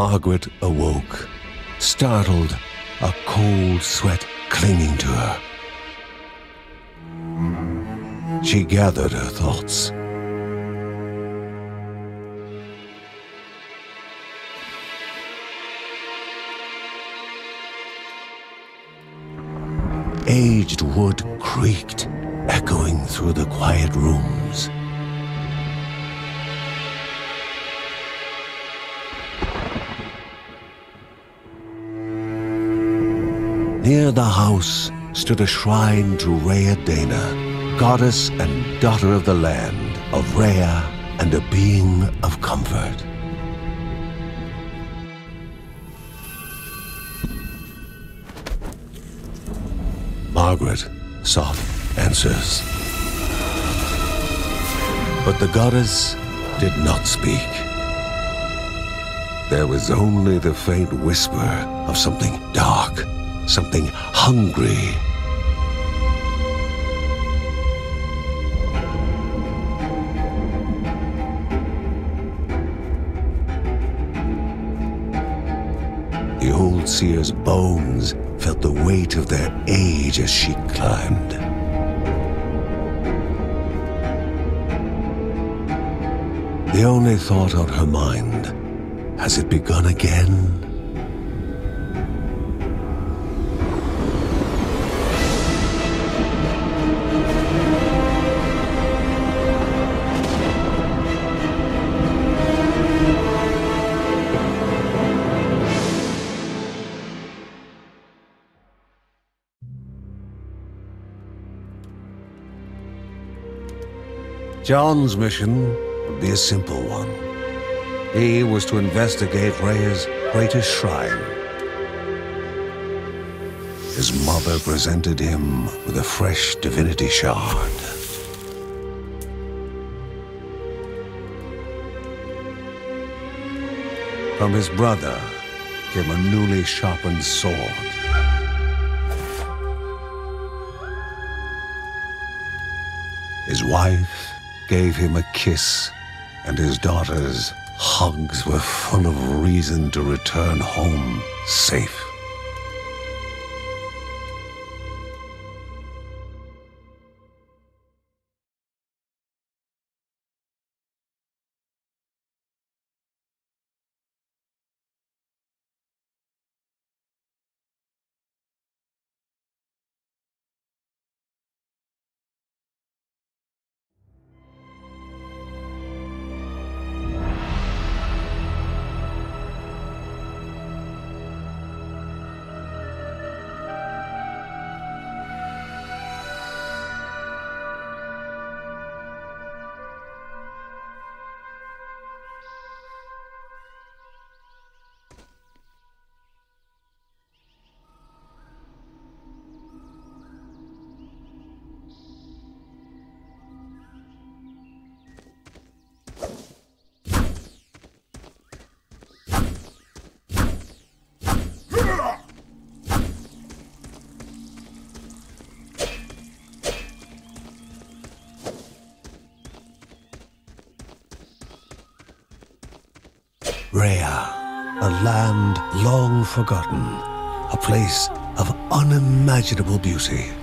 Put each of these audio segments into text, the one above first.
Margaret awoke, startled, a cold sweat clinging to her. She gathered her thoughts. Aged wood creaked, echoing through the quiet rooms. Near the house stood a shrine to Rea Dana, goddess and daughter of the land, of Rea and a being of comfort. Margaret sought answers. But the goddess did not speak. There was only the faint whisper of something dark, something hungry. The old seer's bones felt the weight of their age as she climbed. The only thought on her mind has it begun again? John's mission would be a simple one. He was to investigate Rea's greatest shrine. His mother presented him with a fresh divinity shard. From his brother came a newly sharpened sword. His wife gave him a kiss, and his daughter's hugs were full of reason to return home safe. A land long forgotten, a place of unimaginable beauty.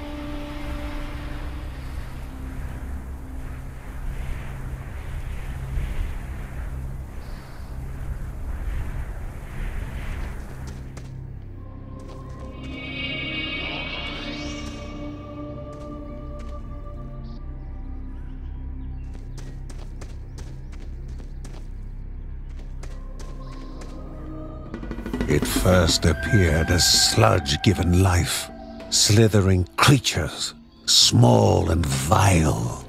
First appeared as sludge given life, slithering creatures, small and vile.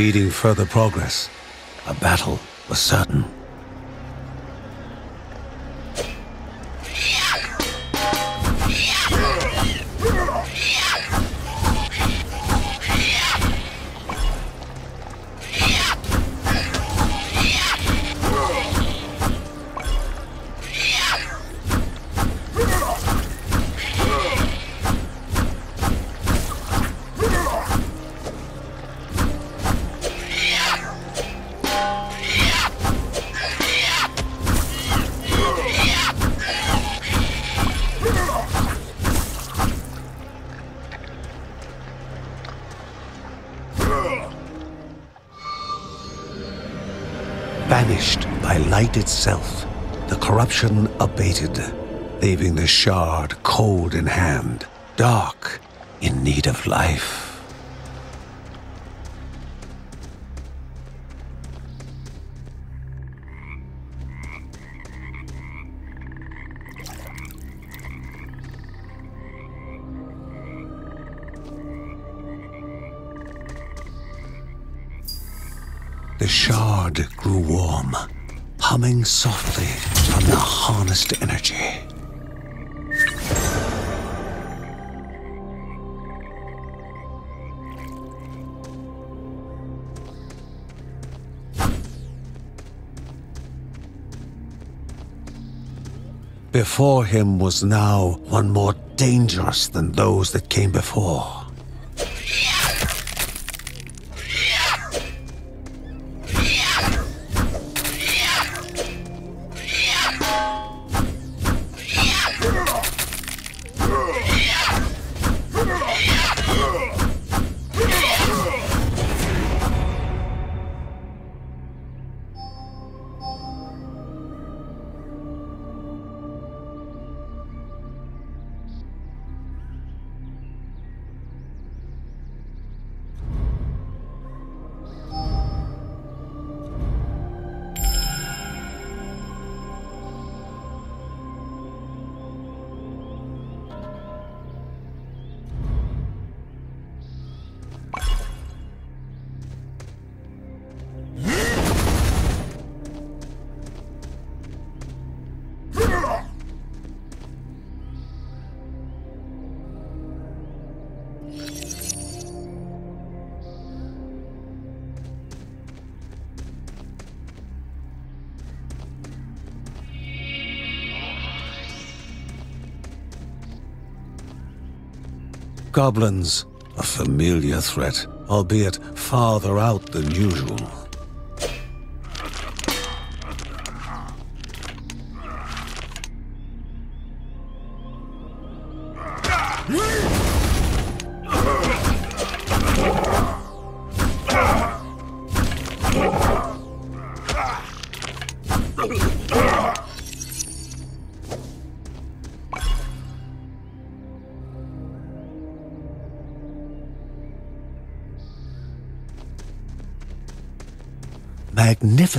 Impeding further progress. A battle was certain. By light itself, the corruption abated, leaving the shard cold in hand, dark, in need of life. Humming softly from the harnessed energy. Before him was now one more dangerous than those that came before. Goblins, a familiar threat, albeit farther out than usual.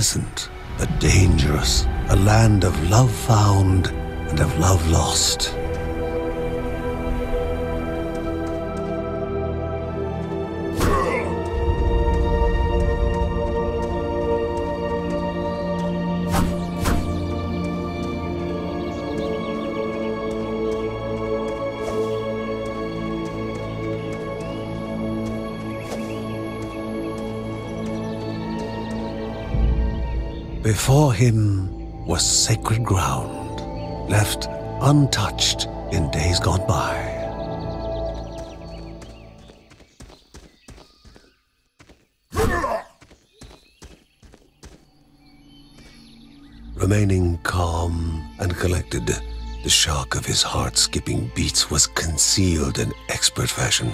Magnificent but dangerous, a land of love found and of love lost. Before him was sacred ground, left untouched in days gone by. Remaining calm and collected, the shock of his heart skipping beats was concealed in expert fashion.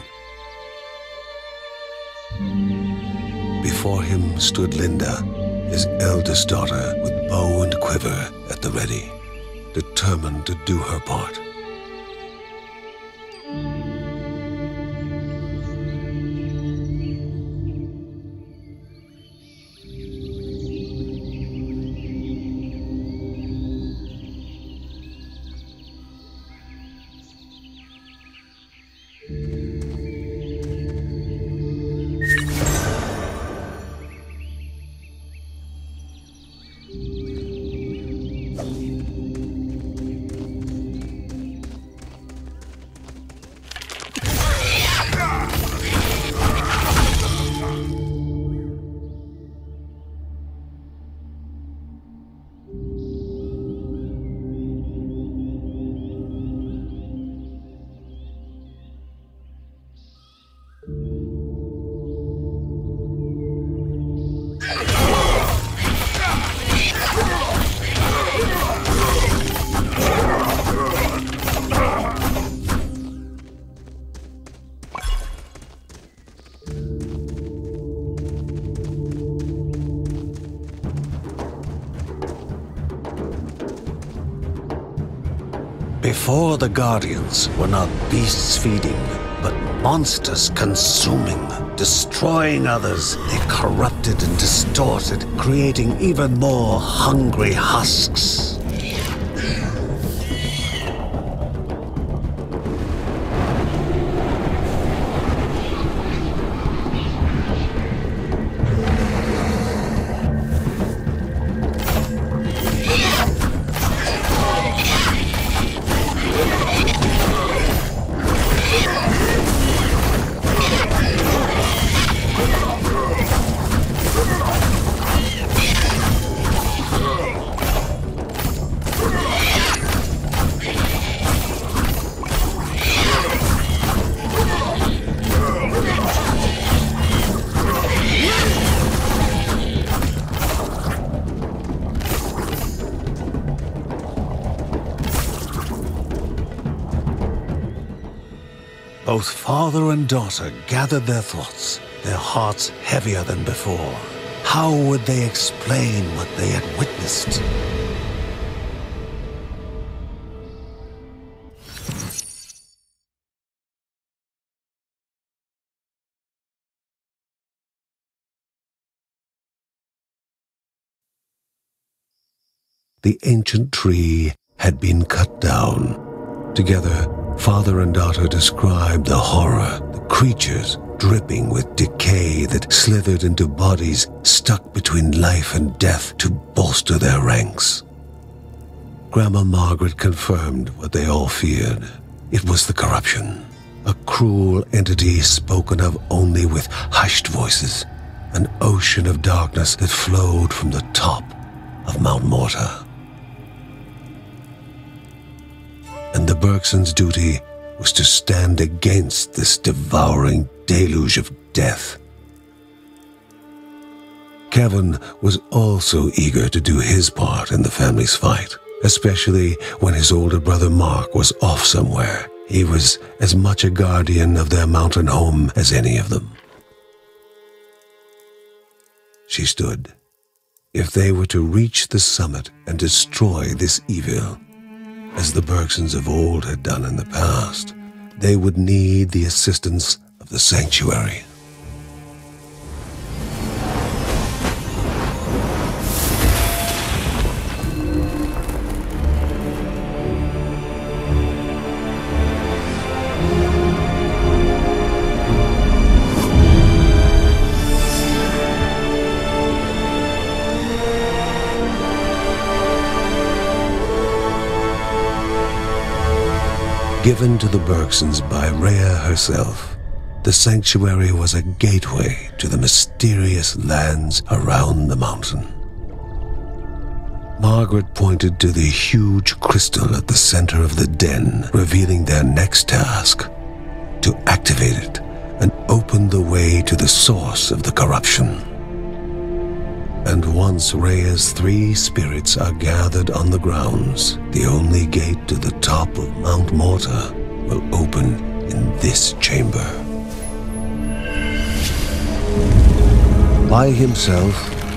Before him stood Linda, his eldest daughter, with bow and quiver at the ready, determined to do her part. Before the Guardians were not beasts feeding, but monsters consuming, destroying others. They corrupted and distorted, creating even more hungry husks. Both father and daughter gathered their thoughts, their hearts heavier than before. How would they explain what they had witnessed? The ancient tree had been cut down. Together, Father and daughter described the horror, the creatures dripping with decay that slithered into bodies stuck between life and death to bolster their ranks. Grandma Margaret confirmed what they all feared. It was the corruption, a cruel entity spoken of only with hushed voices, an ocean of darkness that flowed from the top of Mount Morta. And the Bergsons' duty was to stand against this devouring deluge of death. Kevin was also eager to do his part in the family's fight, especially when his older brother Mark was off somewhere. He was as much a guardian of their mountain home as any of them. She stood. If they were to reach the summit and destroy this evil, as the Bergsons of old had done in the past, they would need the assistance of the sanctuary. Given to the Bergsons by Rea herself, the sanctuary was a gateway to the mysterious lands around the mountain. Margaret pointed to the huge crystal at the center of the den, revealing their next task to activate it and open the way to the source of the corruption. And once Rea's three spirits are gathered on the grounds, the only gate to the top of Mount Morta will open in this chamber. By himself,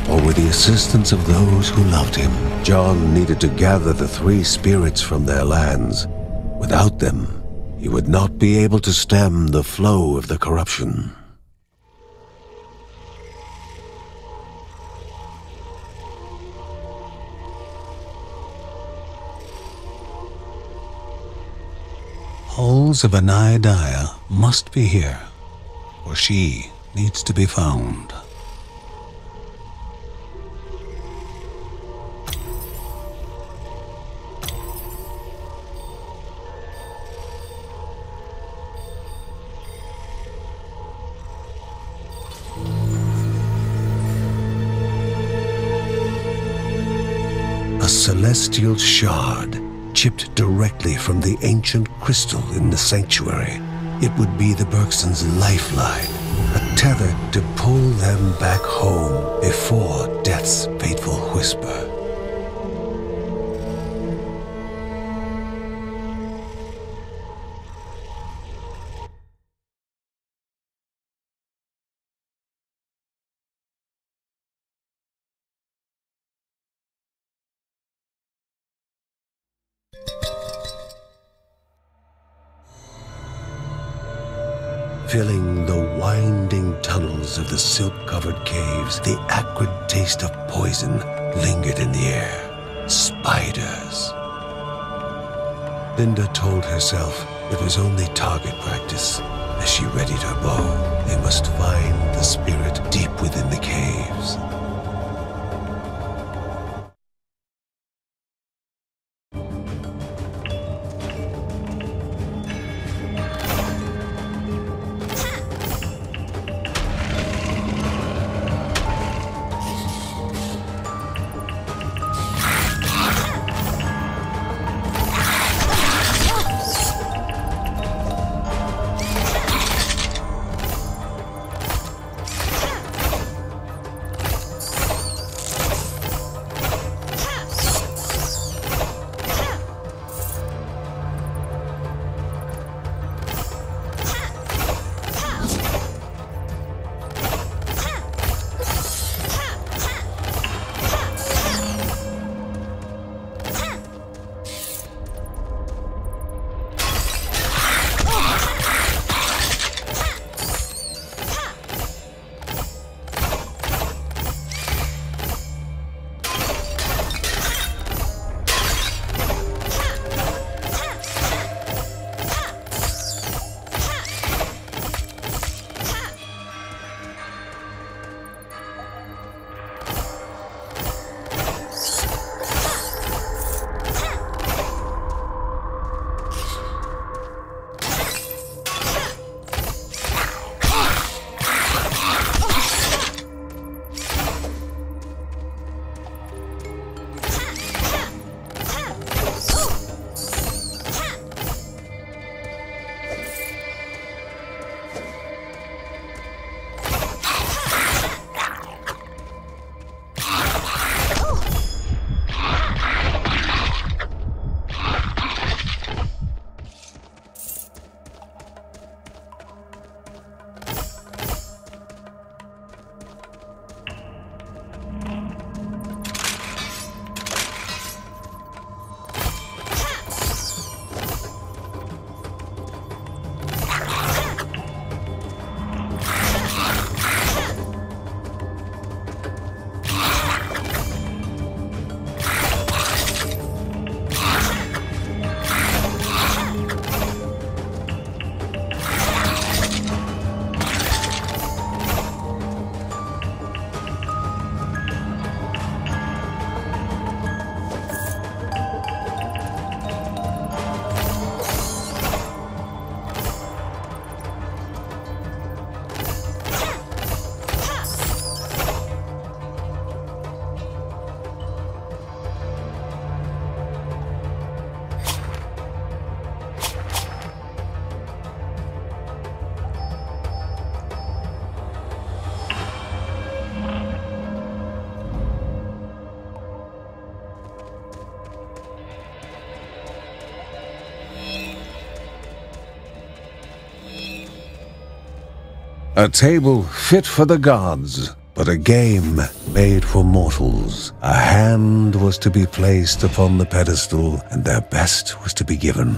or with the assistance of those who loved him, John needed to gather the three spirits from their lands. Without them, he would not be able to stem the flow of the corruption. Halls of Anaidia must be here, for she needs to be found. A celestial shard chipped directly from the ancient crystal in the sanctuary. It would be the Bergsons' lifeline, a tether to pull them back home before death's fateful whisper. It was only target practice. As she readied her bow, A table fit for the gods, but a game made for mortals. A hand was to be placed upon the pedestal, and their best was to be given.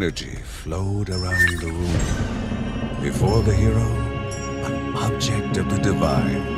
Energy flowed around the room. Before the hero, an object of the divine.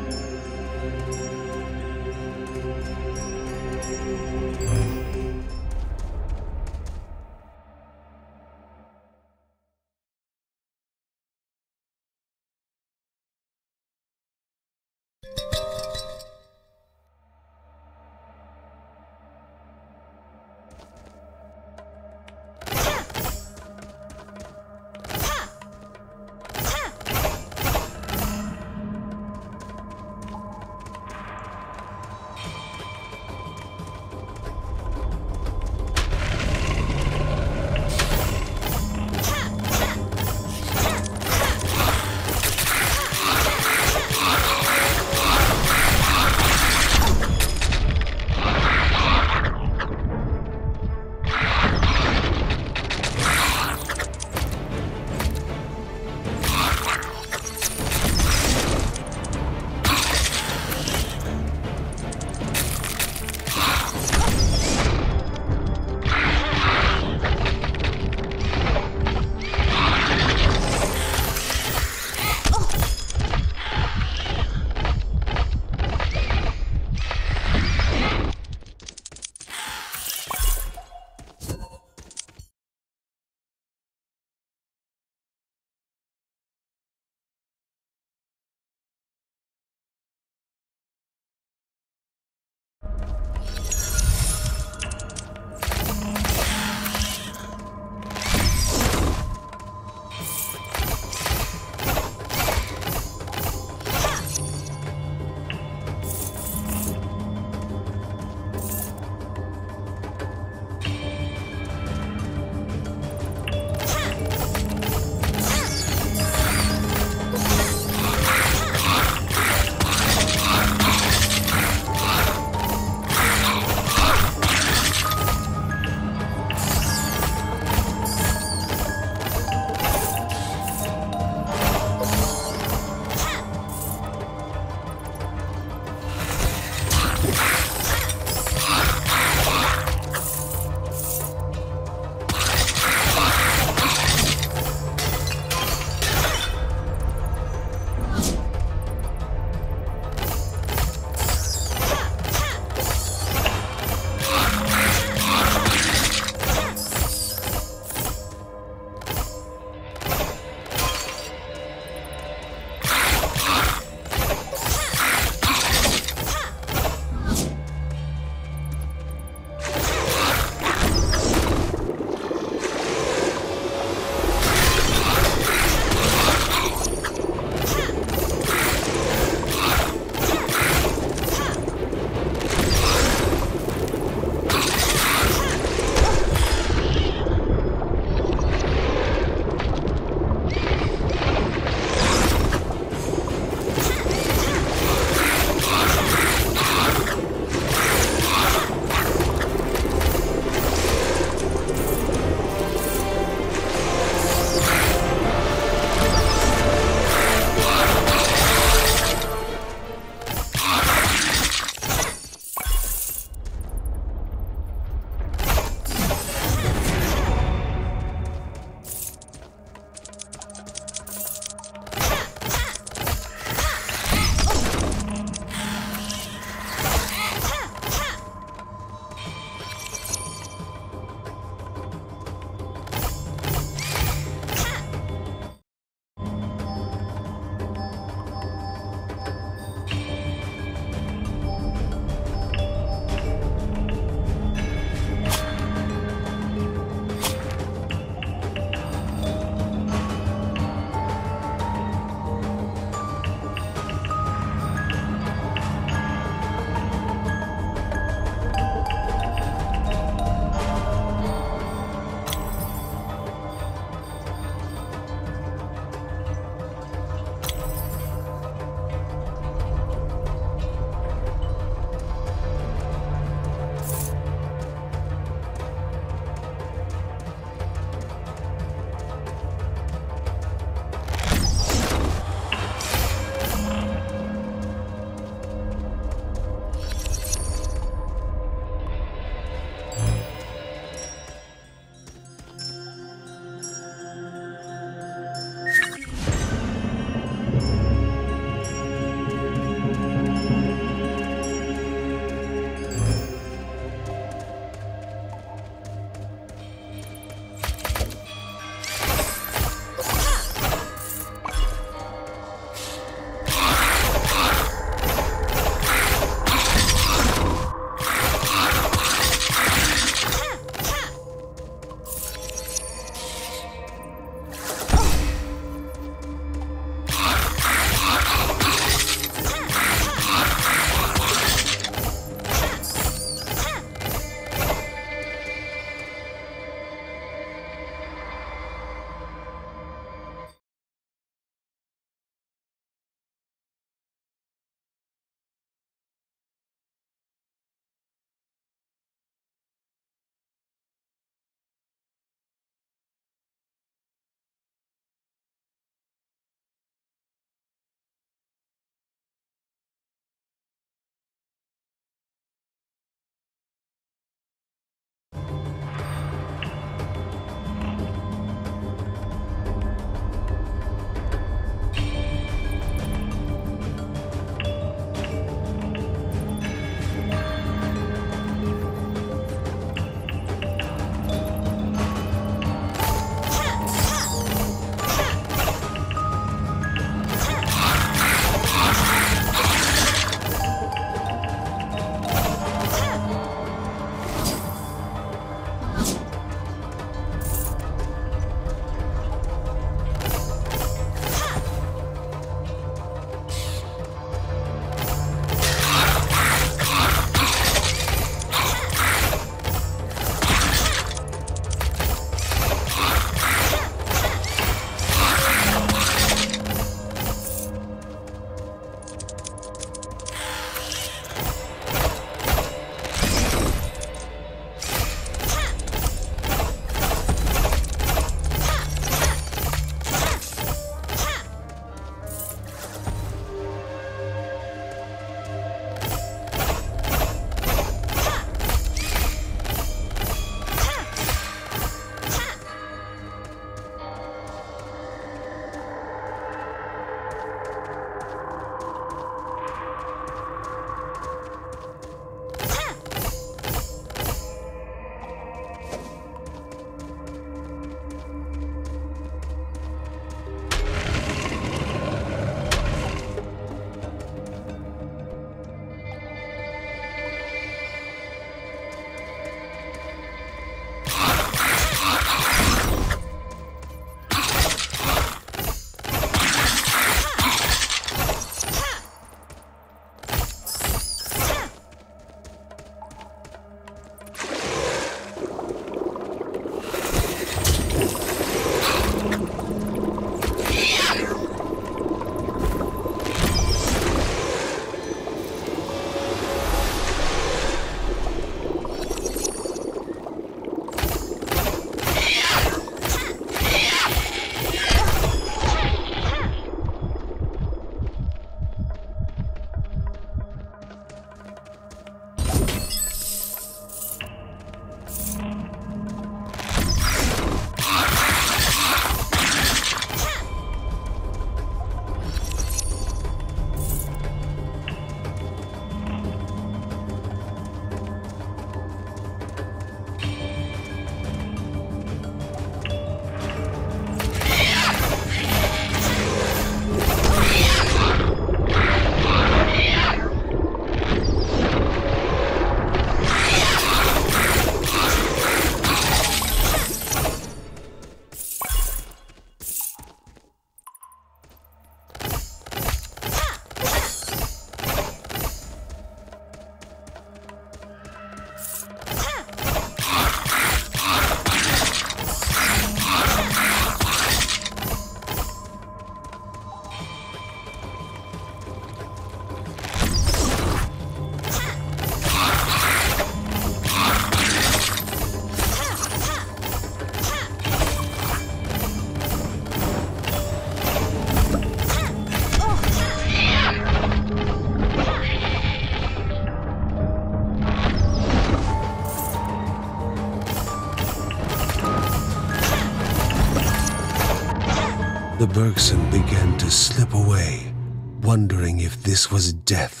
Bergson began to slip away, wondering if this was death.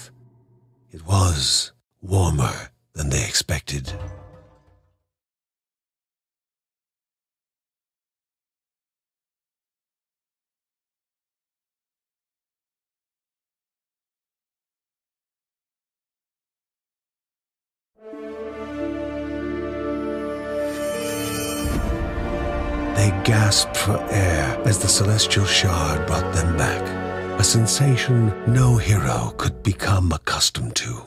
Gasped for air as the celestial shard brought them back, a sensation no hero could become accustomed to.